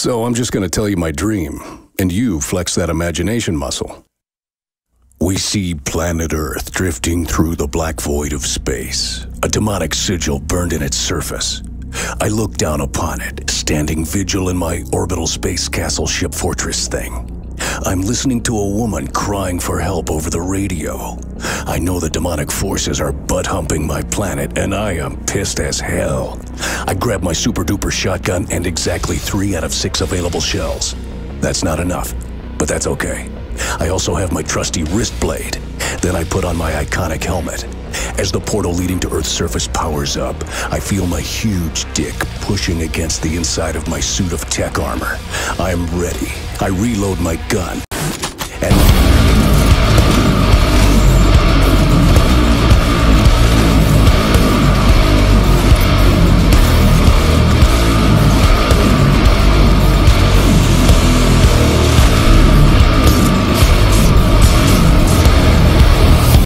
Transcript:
So I'm just going to tell you my dream, and you flex that imagination muscle. We see planet Earth drifting through the black void of space, a demonic sigil burned in its surface. I look down upon it, standing vigil in my orbital space castle ship fortress thing. I'm listening to a woman crying for help over the radio. I know the demonic forces are butt humping my planet, and I am pissed as hell. I grab my super duper shotgun and exactly three out of six available shells. That's not enough, but that's okay. I also have my trusty wrist blade. Then I put on my iconic helmet. As the portal leading to Earth's surface powers up, I feel my huge dick pushing against the inside of my suit of tech armor. I'm ready. I reload my gun. And